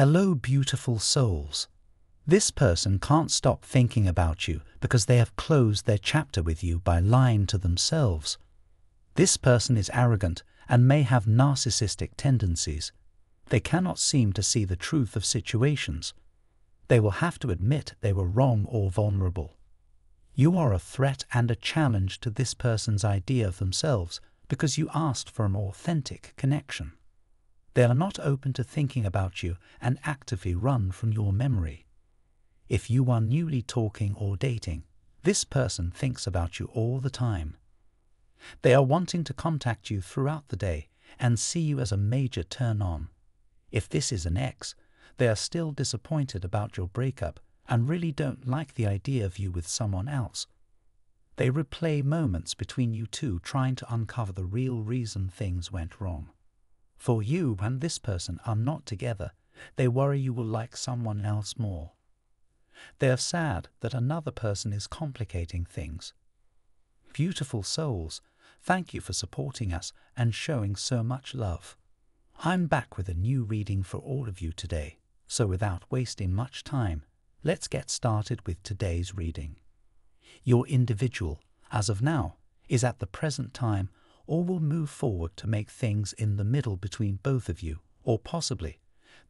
Hello, beautiful souls. This person can't stop thinking about you because they have closed their chapter with you by lying to themselves. This person is arrogant and may have narcissistic tendencies. They cannot seem to see the truth of situations. They will have to admit they were wrong or vulnerable. You are a threat and a challenge to this person's idea of themselves because you asked for an authentic connection. They are not open to thinking about you and actively run from your memory. If you are newly talking or dating, this person thinks about you all the time. They are wanting to contact you throughout the day and see you as a major turn on. If this is an ex, they are still disappointed about your breakup and really don't like the idea of you with someone else. They replay moments between you two trying to uncover the real reason things went wrong. For you and this person are not together, they worry you will like someone else more. They are sad that another person is complicating things. Beautiful souls, thank you for supporting us and showing so much love. I'm back with a new reading for all of you today, so without wasting much time, let's get started with today's reading. Your individual, as of now, is at the present time or will move forward to make things in the middle between both of you, or possibly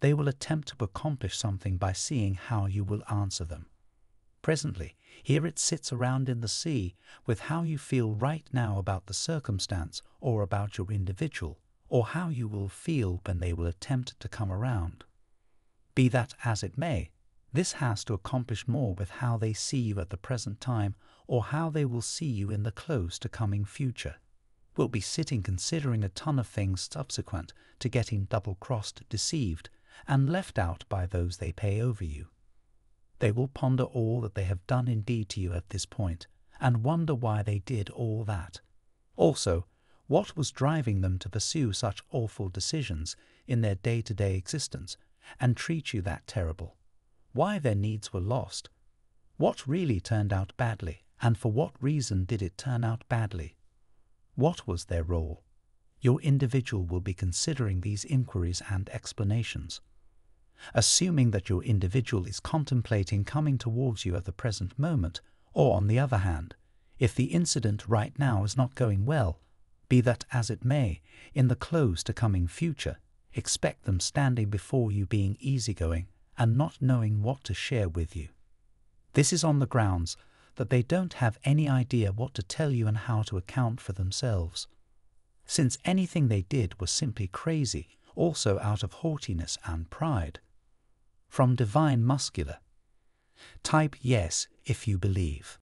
they will attempt to accomplish something by seeing how you will answer them. Presently, here it sits around in the sea with how you feel right now about the circumstance or about your individual, or how you will feel when they will attempt to come around. Be that as it may, this has to accomplish more with how they see you at the present time or how they will see you in the close to coming future. Will be sitting considering a ton of things subsequent to getting double crossed, deceived, and left out by those they pay over you. They will ponder all that they have done indeed to you at this point, and wonder why they did all that. Also, what was driving them to pursue such awful decisions in their day to day existence and treat you that terrible? Why their needs were lost? What really turned out badly, and for what reason did it turn out badly? What was their role? Your individual will be considering these inquiries and explanations. Assuming that your individual is contemplating coming towards you at the present moment, or on the other hand, if the incident right now is not going well, be that as it may, in the close to coming future, expect them standing before you being easygoing and not knowing what to share with you. This is on the grounds that they don't have any idea what to tell you and how to account for themselves. Since anything they did was simply crazy, also out of haughtiness and pride. From Divine Masculine. Type yes if you believe.